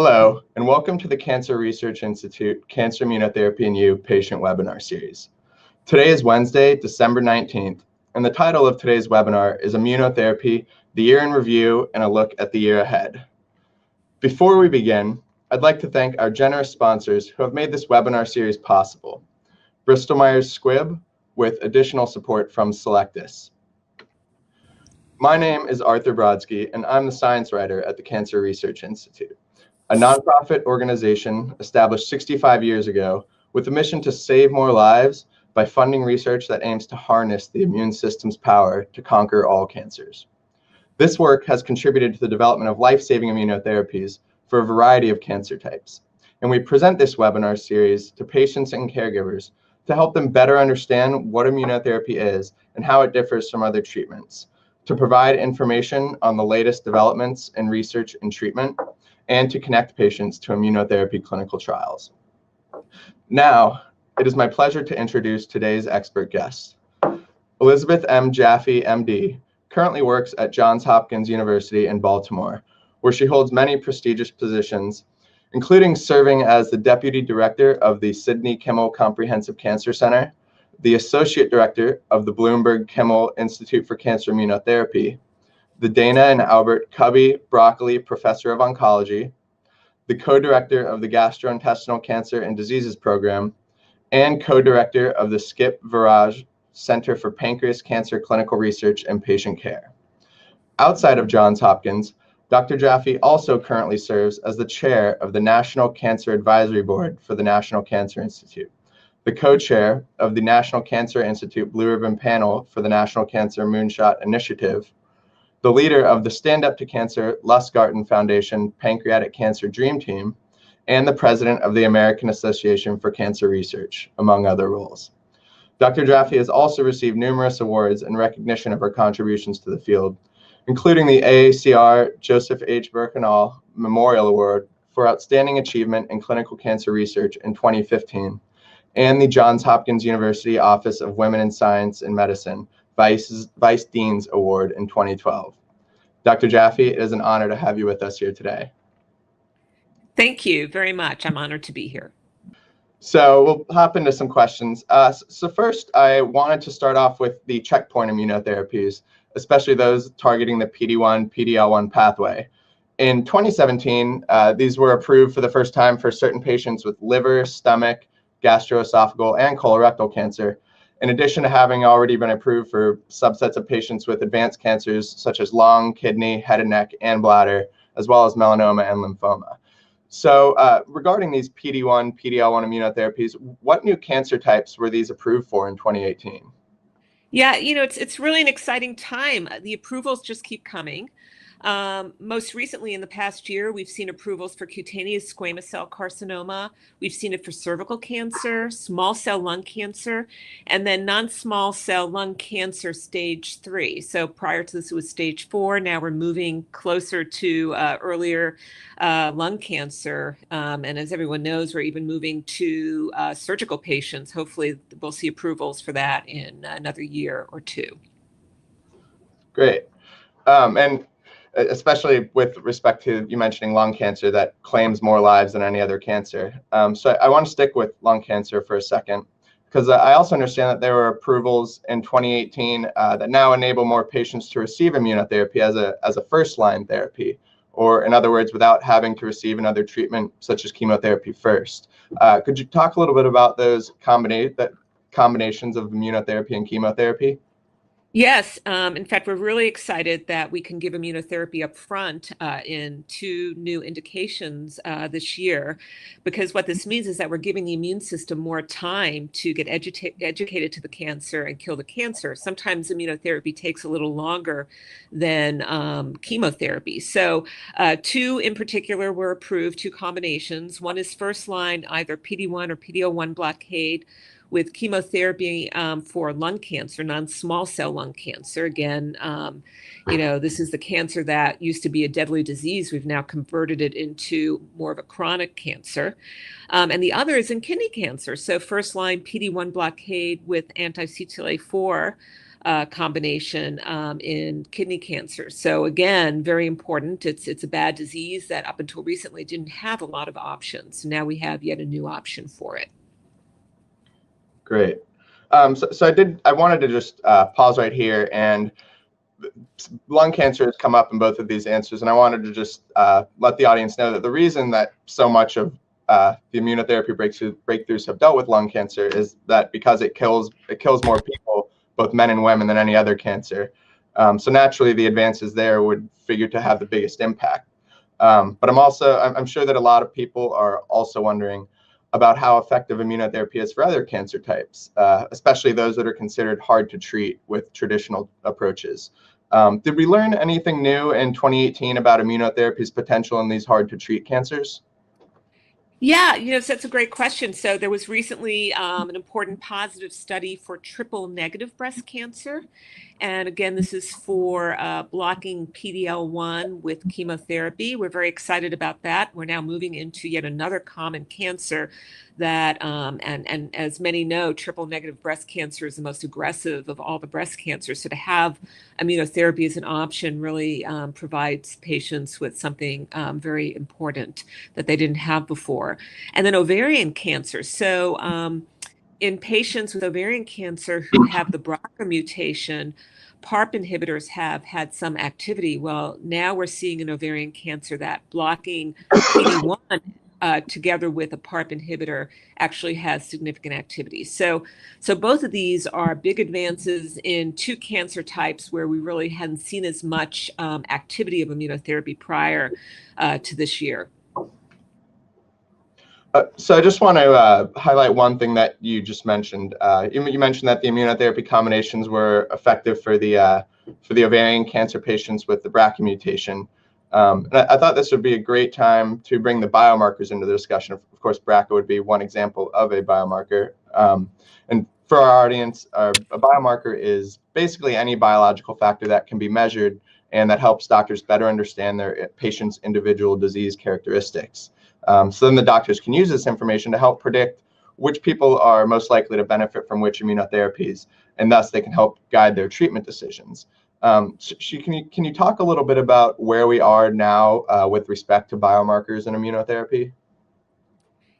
Hello, and welcome to the Cancer Research Institute Cancer Immunotherapy in You patient webinar series. Today is Wednesday, December 19th, and the title of today's webinar is Immunotherapy, the Year in Review and a Look at the Year Ahead. Before we begin, I'd like to thank our generous sponsors who have made this webinar series possible. Bristol Myers Squibb, with additional support from Cellectis. My name is Arthur Brodsky, and I'm the science writer at the Cancer Research Institute a nonprofit organization established 65 years ago with a mission to save more lives by funding research that aims to harness the immune system's power to conquer all cancers. This work has contributed to the development of life-saving immunotherapies for a variety of cancer types. And we present this webinar series to patients and caregivers to help them better understand what immunotherapy is and how it differs from other treatments, to provide information on the latest developments in research and treatment, and to connect patients to immunotherapy clinical trials. Now, it is my pleasure to introduce today's expert guest. Elizabeth M. Jaffee, MD, currently works at Johns Hopkins University in Baltimore, where she holds many prestigious positions, including serving as the Deputy Director of the Sidney Kimmel Comprehensive Cancer Center, the Associate Director of the Bloomberg Kimmel Institute for Cancer Immunotherapy, the Dana and Albert Cubby Broccoli Professor of Oncology, the co-director of the Gastrointestinal Cancer and Diseases Program, and co-director of the Skip Viragh Center for Pancreas Cancer Clinical Research and Patient Care. Outside of Johns Hopkins, Dr. Jaffee also currently serves as the chair of the National Cancer Advisory Board for the National Cancer Institute, the co-chair of the National Cancer Institute Blue Ribbon Panel for the National Cancer Moonshot Initiative, the leader of the Stand Up to Cancer Lustgarten Foundation Pancreatic Cancer Dream Team, and the president of the American Association for Cancer Research, among other roles. Dr. Jaffee has also received numerous awards in recognition of her contributions to the field, including the AACR Joseph H. Burchenal Memorial Award for Outstanding Achievement in Clinical Cancer Research in 2015, and the Johns Hopkins University Office of Women in Science and Medicine Vice, Vice Dean's Award in 2012. Dr. Jaffee, it is an honor to have you with us here today. Thank you very much. I'm honored to be here. So we'll hop into some questions. Uh, so first, I wanted to start off with the checkpoint immunotherapies, especially those targeting the PD-1, PD-L1 pathway. In 2017, uh, these were approved for the first time for certain patients with liver, stomach, gastroesophageal, and colorectal cancer, in addition to having already been approved for subsets of patients with advanced cancers such as lung, kidney, head and neck, and bladder, as well as melanoma and lymphoma. So uh, regarding these PD-1, PD-L1 immunotherapies, what new cancer types were these approved for in 2018? Yeah, you know, it's it's really an exciting time. The approvals just keep coming. Um, most recently, in the past year, we've seen approvals for cutaneous squamous cell carcinoma. We've seen it for cervical cancer, small cell lung cancer, and then non small cell lung cancer stage three. So prior to this, it was stage four. Now we're moving closer to uh, earlier uh, lung cancer. Um, and as everyone knows, we're even moving to uh, surgical patients. Hopefully, we'll see approvals for that in another year or two. Great. Um, and especially with respect to you mentioning lung cancer that claims more lives than any other cancer. Um, so I, I want to stick with lung cancer for a second because I also understand that there were approvals in 2018 uh, that now enable more patients to receive immunotherapy as a, as a first line therapy, or in other words, without having to receive another treatment such as chemotherapy first. Uh, could you talk a little bit about those combina- that combinations of immunotherapy and chemotherapy? Yes. Um, in fact, we're really excited that we can give immunotherapy up front uh, in two new indications uh, this year, because what this means is that we're giving the immune system more time to get educa- educated to the cancer and kill the cancer. Sometimes immunotherapy takes a little longer than um, chemotherapy. So, uh, two in particular were approved, two combinations. One is first line, either PD1 or PD-L1 blockade with chemotherapy um, for lung cancer, non-small cell lung cancer. Again, um, you know, this is the cancer that used to be a deadly disease. We've now converted it into more of a chronic cancer. Um, and the other is in kidney cancer. So first line PD-1 blockade with anti-CTLA-4 uh, combination um, in kidney cancer. So again, very important. It's it's a bad disease that up until recently didn't have a lot of options. Now we have yet a new option for it. Great. Um, so, so I did. I wanted to just uh, pause right here, and lung cancer has come up in both of these answers, and I wanted to just uh, let the audience know that the reason that so much of uh, the immunotherapy breakthrough, breakthroughs have dealt with lung cancer is that because it kills it kills more people, both men and women, than any other cancer. Um, so naturally, the advances there would figure to have the biggest impact. Um, but I'm also I'm, I'm sure that a lot of people are also wondering about how effective immunotherapy is for other cancer types, uh, especially those that are considered hard to treat with traditional approaches. Um, did we learn anything new in 2018 about immunotherapy's potential in these hard to treat cancers? Yeah, you know, so that's a great question. So there was recently um, an important positive study for triple negative breast cancer. And again, this is for uh, blocking PD-L1 with chemotherapy. We're very excited about that. We're now moving into yet another common cancer that, um, and, and as many know, triple negative breast cancer is the most aggressive of all the breast cancers. So to have immunotherapy as an option really um, provides patients with something um, very important that they didn't have before. And then ovarian cancer. So um, in patients with ovarian cancer who have the BRCA mutation, PARP inhibitors have had some activity. Well, now we're seeing in ovarian cancer that blocking PD-1 uh, together with a PARP inhibitor actually has significant activity. So, so both of these are big advances in two cancer types where we really hadn't seen as much um, activity of immunotherapy prior uh, to this year. Uh, so I just want to uh, highlight one thing that you just mentioned. Uh, you, you, mentioned that the immunotherapy combinations were effective for the uh, for the ovarian cancer patients with the BRCA mutation. Um, and I, I, thought this would be a great time to bring the biomarkers into the discussion. Of, of course, BRCA would be one example of a biomarker. Um, and for our audience, a biomarker is basically any biological factor that can be measured and that helps doctors better understand their patient's individual disease characteristics. Um, so then the doctors can use this information to help predict which people are most likely to benefit from which immunotherapies, and thus they can help guide their treatment decisions. Um, she, can, you, can you talk a little bit about where we are now uh, with respect to biomarkers and immunotherapy?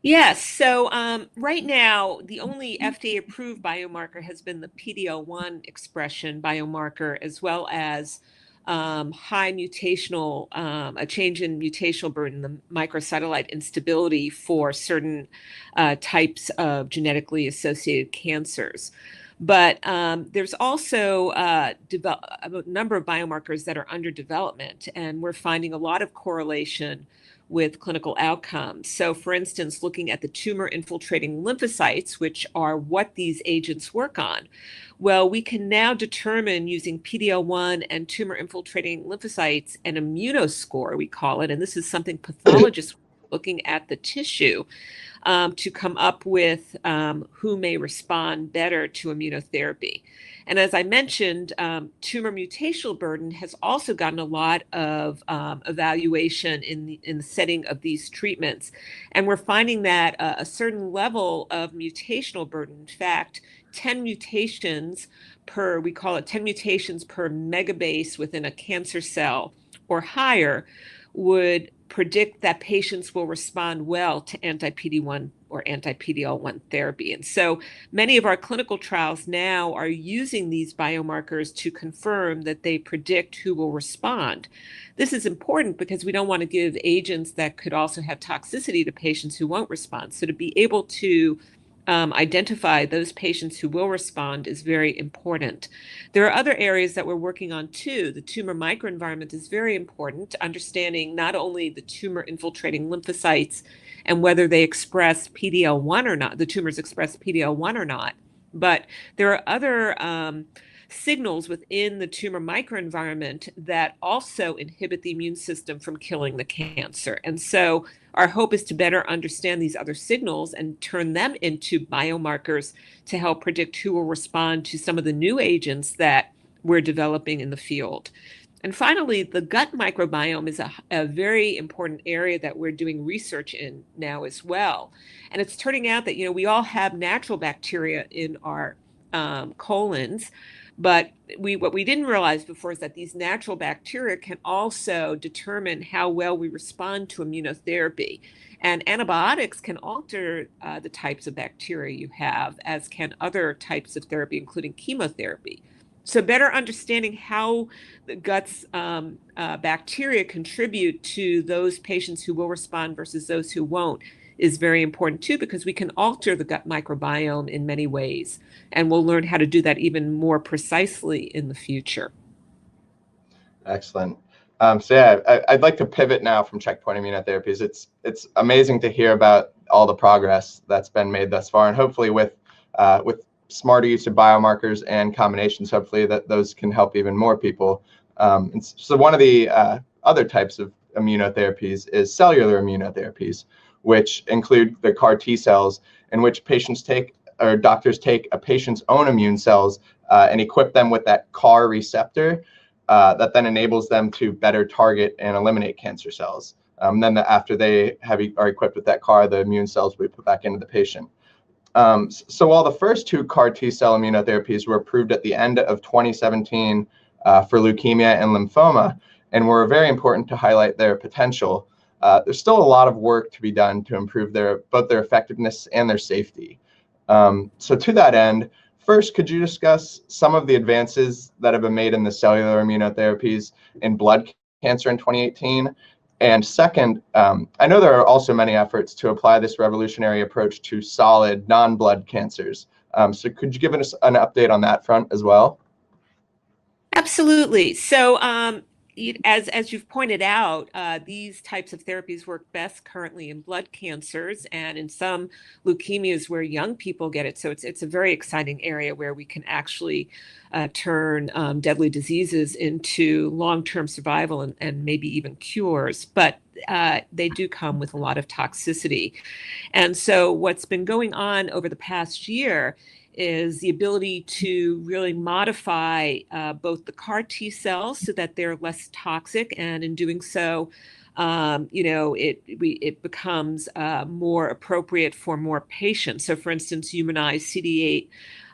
Yes. So um, right now, the only FDA approved biomarker has been the PD-L1 expression biomarker, as well as um, high mutational, um, a change in mutational burden, the microsatellite instability for certain uh, types of genetically associated cancers. But um, there's also uh, a number of biomarkers that are under development, and we're finding a lot of correlation with clinical outcomes. So, for instance, looking at the tumor infiltrating lymphocytes, which are what these agents work on, well, we can now determine using PD-L1 and tumor infiltrating lymphocytes an immunoscore, we call it, and this is something pathologists looking at the tissue um, to come up with um, who may respond better to immunotherapy. And as I mentioned, um, tumor mutational burden has also gotten a lot of um, evaluation in the, in the setting of these treatments. And we're finding that uh, a certain level of mutational burden, in fact, 10 mutations per, we call it 10 mutations per megabase within a cancer cell or higher, would predict that patients will respond well to anti PD1 or anti PD-L1 therapy. And so many of our clinical trials now are using these biomarkers to confirm that they predict who will respond. This is important because we don't want to give agents that could also have toxicity to patients who won't respond. So to be able to um, identify those patients who will respond is very important. There are other areas that we're working on too. The tumor microenvironment is very important, understanding not only the tumor infiltrating lymphocytes and whether they express PD-L1 or not, the tumors express PD-L1 or not, but there are other um, signals within the tumor microenvironment that also inhibit the immune system from killing the cancer. And so our hope is to better understand these other signals and turn them into biomarkers to help predict who will respond to some of the new agents that we're developing in the field. And finally, the gut microbiome is a, a, very important area that we're doing research in now as well. And it's turning out that, you know, we all have natural bacteria in our um, colons, But we what we didn't realize before is that these natural bacteria can also determine how well we respond to immunotherapy. And antibiotics can alter uh, the types of bacteria you have, as can other types of therapy, including chemotherapy. So, better understanding how the gut's um, uh, bacteria contribute to those patients who will respond versus those who won't is very important too, because we can alter the gut microbiome in many ways. And we'll learn how to do that even more precisely in the future. Excellent. Um, so yeah, I, would like to pivot now from checkpoint immunotherapies. It's it's amazing to hear about all the progress that's been made thus far, and hopefully with uh, with smarter use of biomarkers and combinations, hopefully that those can help even more people. Um, and so one of the uh, other types of immunotherapies is cellular immunotherapies, which include the CAR T cells, in which patients take or doctors take a patient's own immune cells uh, and equip them with that CAR receptor uh, that then enables them to better target and eliminate cancer cells. Um, then the, after they have are equipped with that CAR, the immune cells will be put back into the patient. Um, so while the first two CAR T cell immunotherapies were approved at the end of 2017 uh, for leukemia and lymphoma, and were very important to highlight their potential, uh, there's still a lot of work to be done to improve their both their effectiveness and their safety. Um, so to that end, first, could you discuss some of the advances that have been made in the cellular immunotherapies in blood cancer in 2018 and second, um, I know there are also many efforts to apply this revolutionary approach to solid non-blood cancers. Um, so could you give us an update on that front as well? Absolutely. So um, as as you've pointed out, uh, these types of therapies work best currently in blood cancers and in some leukemias where young people get it. So it's it's a very exciting area where we can actually uh, turn um, deadly diseases into long-term survival and, and maybe even cures. But uh, they do come with a lot of toxicity. And so what's been going on over the past year is the ability to really modify uh, both the CAR T cells so that they're less toxic, and in doing so, um, you know, it we, it becomes uh, more appropriate for more patients. So, for instance, humanized CD8.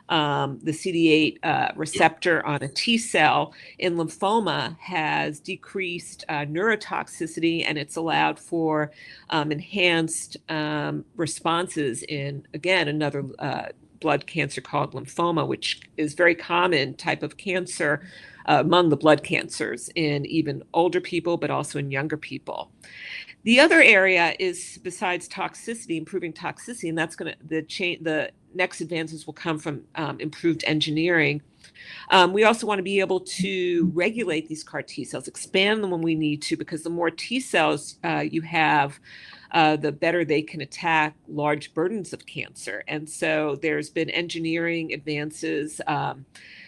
Um, the CD8 uh, receptor on a T cell in lymphoma has decreased uh, neurotoxicity and it's allowed for um, enhanced um, responses in, again, another uh, blood cancer called lymphoma, which is very common type of cancer uh, among the blood cancers in even older people, but also in younger people. The other area is besides toxicity, improving toxicity, and that's going to the change. The next advances will come from um, improved engineering. Um, we also want to be able to regulate these CAR T cells, expand them when we need to, because the more T cells uh, you have, uh, the better they can attack large burdens of cancer. And so there's been engineering advances. Um,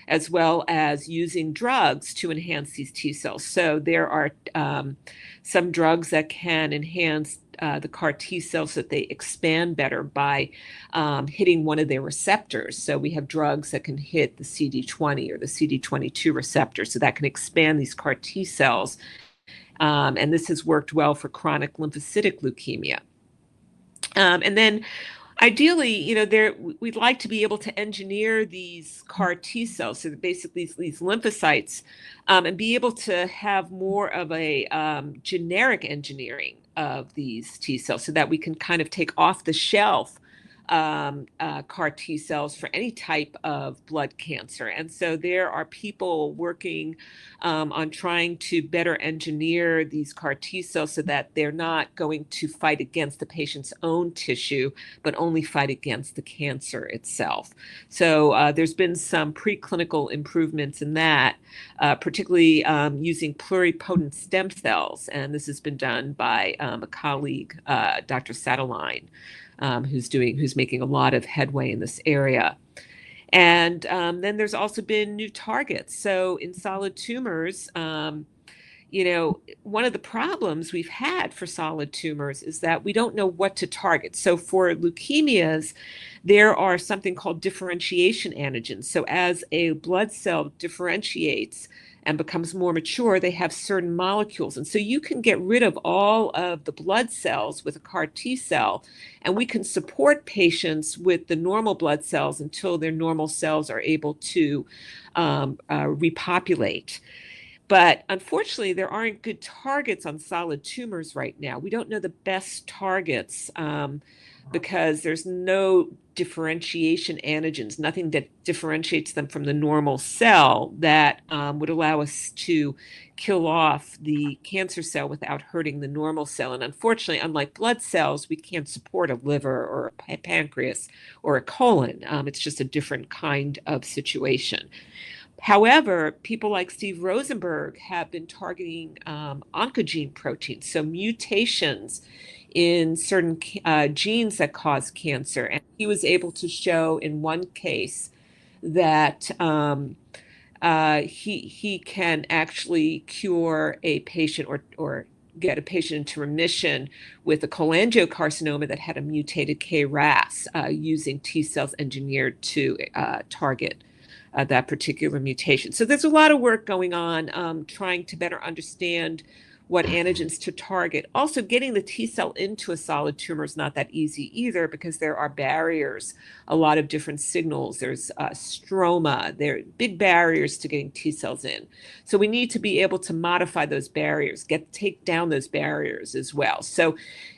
as well as using drugs to enhance these T cells. So there are um, some drugs that can enhance uh, the CAR T cells that they expand better by um, hitting one of their receptors. So we have drugs that can hit the CD20 or the CD22 receptor, so that can expand these CAR T cells um, and this has worked well for chronic lymphocytic leukemia. Um, and then ideally, you know, there we'd like to be able to engineer these CAR T cells, so basically these, these lymphocytes, um, and be able to have more of a um, generic engineering of these T cells, so that we can kind of take off the shelf um, uh, CAR T cells for any type of blood cancer. And so there are people working um, on trying to better engineer these CAR T cells so that they're not going to fight against the patient's own tissue, but only fight against the cancer itself. So uh, there's been some preclinical improvements in that, uh, particularly um, using pluripotent stem cells. And this has been done by um, a colleague, uh, Dr. Sadelain um, who's doing who's making a lot of headway in this area. And um, then there's also been new targets. So in solid tumors, um, you know, one of the problems we've had for solid tumors is that we don't know what to target. So for leukemias, there are something called differentiation antigens. So as a blood cell differentiates, and becomes more mature, they have certain molecules. And so you can get rid of all of the blood cells with a CAR T cell, and we can support patients with the normal blood cells until their normal cells are able to um, uh, repopulate. But unfortunately, there aren't good targets on solid tumors right now. We don't know the best targets. Um, because there's no differentiation antigens, nothing that differentiates them from the normal cell that um, would allow us to kill off the cancer cell without hurting the normal cell. And unfortunately, unlike blood cells, we can't support a liver or a pancreas or a colon. Um, it's just a different kind of situation. However, people like Steve Rosenberg have been targeting um, oncogene proteins, so mutations in certain uh, genes that cause cancer. And he was able to show in one case that um, uh, he, he can actually cure a patient or, or get a patient into remission with a cholangiocarcinoma that had a mutated KRAS uh, using T cells engineered to uh, target uh, that particular mutation. So there's a lot of work going on um, trying to better understand what antigens to target. Also, getting the T cell into a solid tumor is not that easy either because there are barriers, a lot of different signals. There's uh, stroma, there are big barriers to getting T cells in. So we need to be able to modify those barriers, get take down those barriers as well. So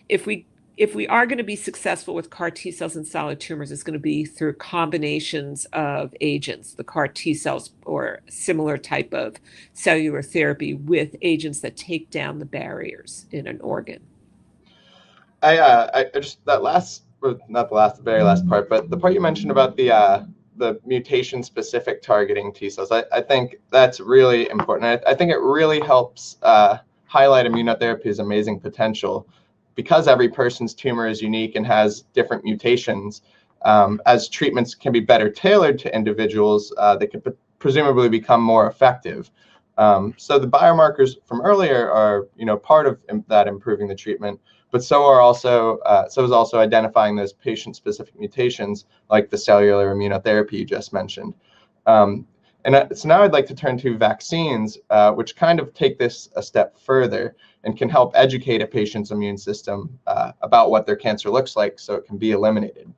if we if we are going to be successful with CAR T cells in solid tumors, it's going to be through combinations of agents, the CAR T cells or similar type of cellular therapy with agents that take down the barriers in an organ. I, uh, I just that last, not the last, the very last part, but the part you mentioned about the uh, the mutation specific targeting T cells, I, I think that's really important. I, I think it really helps uh, highlight immunotherapy's amazing potential because every person's tumor is unique and has different mutations, um, as treatments can be better tailored to individuals, uh, they could presumably become more effective. Um, so the biomarkers from earlier are, you know, part of that improving the treatment, but so are also uh, so is also identifying those patient-specific mutations, like the cellular immunotherapy you just mentioned. Um, and uh, so now I'd like to turn to vaccines, uh, which kind of take this a step further and can help educate a patient's immune system uh, about what their cancer looks like so it can be eliminated.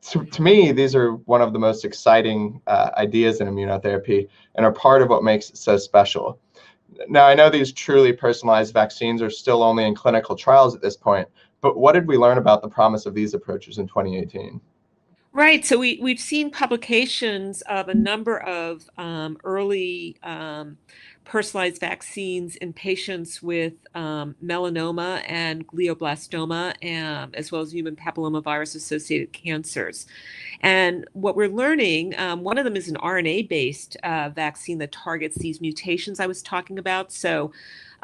So, to me, these are one of the most exciting uh, ideas in immunotherapy and are part of what makes it so special. Now, I know these truly personalized vaccines are still only in clinical trials at this point, but what did we learn about the promise of these approaches in 2018? Right. So we, we've seen publications of a number of um, early um, personalized vaccines in patients with um, melanoma and glioblastoma, um, as well as human papillomavirus associated cancers. And what we're learning, um, one of them is an RNA based uh, vaccine that targets these mutations I was talking about. So,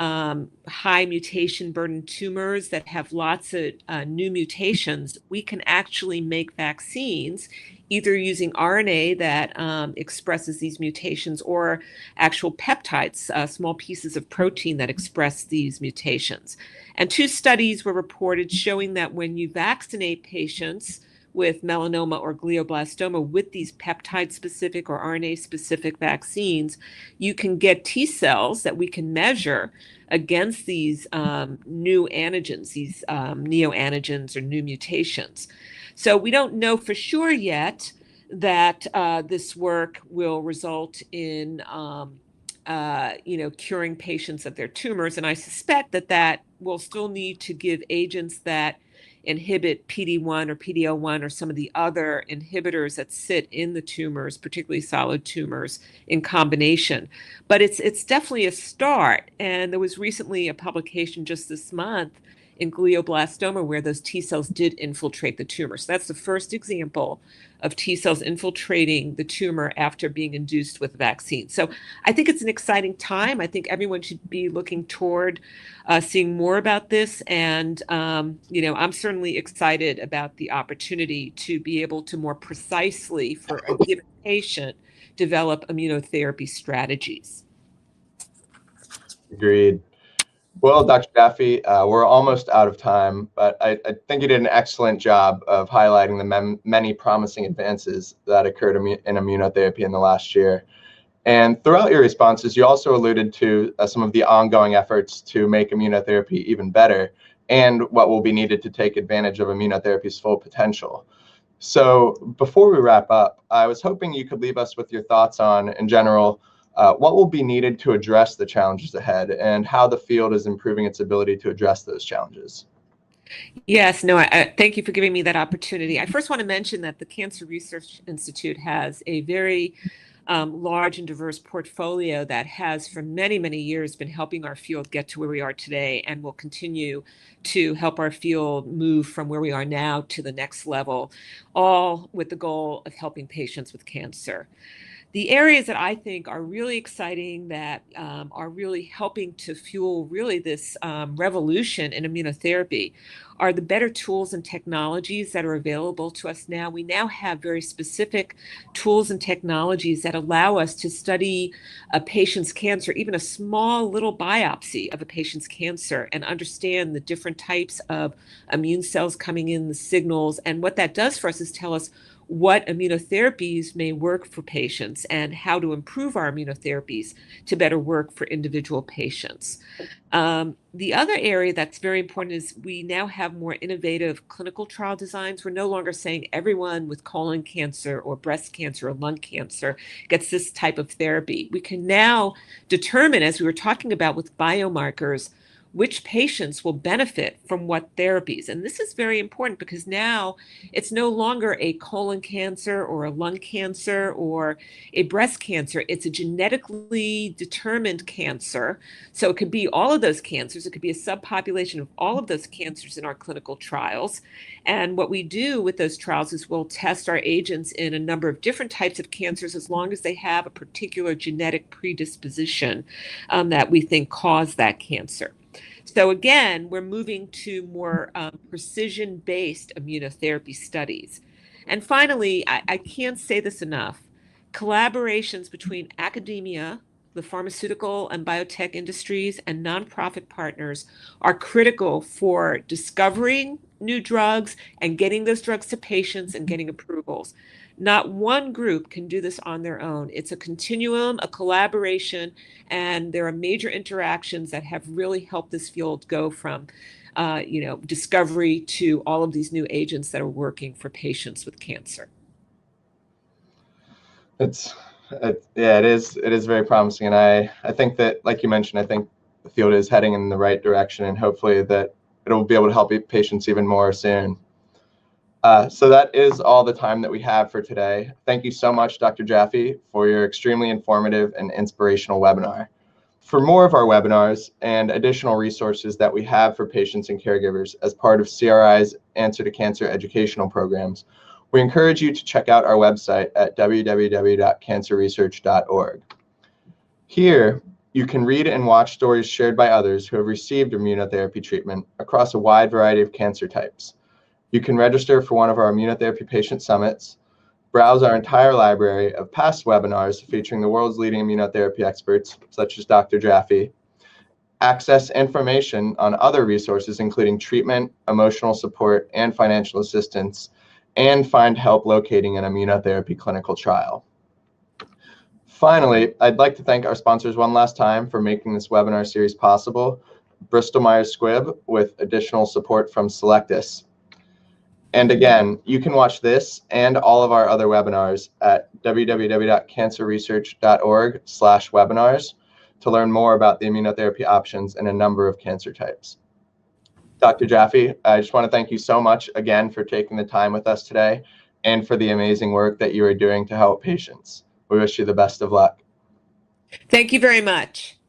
um, high mutation burden tumors that have lots of uh, new mutations, we can actually make vaccines either using RNA that um, expresses these mutations or actual peptides, uh, small pieces of protein that express these mutations. And two studies were reported showing that when you vaccinate patients with melanoma or glioblastoma with these peptide specific or RNA specific vaccines, you can get T cells that we can measure against these um, new antigens, these um, neoantigens or new mutations. So we don't know for sure yet that uh, this work will result in, um, uh, you know, curing patients of their tumors. And I suspect that that will still need to give agents that inhibit PD1 or PD-L1 or some of the other inhibitors that sit in the tumors, particularly solid tumors, in combination. But it's it's definitely a start. And there was recently a publication just this month in glioblastoma where those T cells did infiltrate the tumor. So that's the first example of T cells infiltrating the tumor after being induced with a vaccine. So I think it's an exciting time. I think everyone should be looking toward uh, seeing more about this. And, um, you know, I'm certainly excited about the opportunity to be able to more precisely, for a given patient, develop immunotherapy strategies. Agreed. Well, Dr. Jaffee, uh, we're almost out of time, but I, I, think you did an excellent job of highlighting the many promising advances that occurred in immunotherapy in the last year. And throughout your responses, you also alluded to uh, some of the ongoing efforts to make immunotherapy even better and what will be needed to take advantage of immunotherapy's full potential. So before we wrap up, I was hoping you could leave us with your thoughts on, in general, uh, what will be needed to address the challenges ahead and how the field is improving its ability to address those challenges. Yes, no, I, I, thank you for giving me that opportunity. I first want to mention that the Cancer Research Institute has a very um, large and diverse portfolio that has for many, many years been helping our field get to where we are today and will continue to help our field move from where we are now to the next level, all with the goal of helping patients with cancer the areas that I think are really exciting that um, are really helping to fuel really this um, revolution in immunotherapy are the better tools and technologies that are available to us now. We now have very specific tools and technologies that allow us to study a patient's cancer, even a small little biopsy of a patient's cancer, and understand the different types of immune cells coming in, the signals. And what that does for us is tell us what immunotherapies may work for patients and how to improve our immunotherapies to better work for individual patients. Um, the other area that's very important is we now have more innovative clinical trial designs. We're no longer saying everyone with colon cancer or breast cancer or lung cancer gets this type of therapy. We can now determine, as we were talking about with biomarkers, which patients will benefit from what therapies. And this is very important because now it's no longer a colon cancer or a lung cancer or a breast cancer. It's a genetically determined cancer. So it could be all of those cancers. It could be a subpopulation of all of those cancers in our clinical trials. And what we do with those trials is we'll test our agents in a number of different types of cancers as long as they have a particular genetic predisposition um, that we think cause that cancer. So again, we're moving to more um, precision-based immunotherapy studies. And finally, I, I can't say this enough, collaborations between academia, the pharmaceutical and biotech industries, and nonprofit partners are critical for discovering new drugs and getting those drugs to patients and getting approvals. Not one group can do this on their own. It's a continuum, a collaboration, and there are major interactions that have really helped this field go from, uh, you know, discovery to all of these new agents that are working for patients with cancer. It's, it, yeah, it is. It is very promising, and I, I think that, like you mentioned, I think the field is heading in the right direction, and hopefully that it'll be able to help patients even more soon. Uh, so that is all the time that we have for today. Thank you so much, Dr. Jaffee, for your extremely informative and inspirational webinar. For more of our webinars and additional resources that we have for patients and caregivers as part of CRI's Answer to Cancer educational programs, we encourage you to check out our website at www.cancerresearch.org. Here, you can read and watch stories shared by others who have received immunotherapy treatment across a wide variety of cancer types. You can register for one of our immunotherapy patient summits, browse our entire library of past webinars featuring the world's leading immunotherapy experts, such as Dr. Jaffee, access information on other resources, including treatment, emotional support, and financial assistance, and find help locating an immunotherapy clinical trial. Finally, I'd like to thank our sponsors one last time for making this webinar series possible, Bristol Myers Squibb, with additional support from Cellectis. And again, you can watch this and all of our other webinars at www.cancerresearch.org slash webinars to learn more about the immunotherapy options in a number of cancer types. Dr. Jaffee, I just want to thank you so much again for taking the time with us today and for the amazing work that you are doing to help patients. We wish you the best of luck. Thank you very much.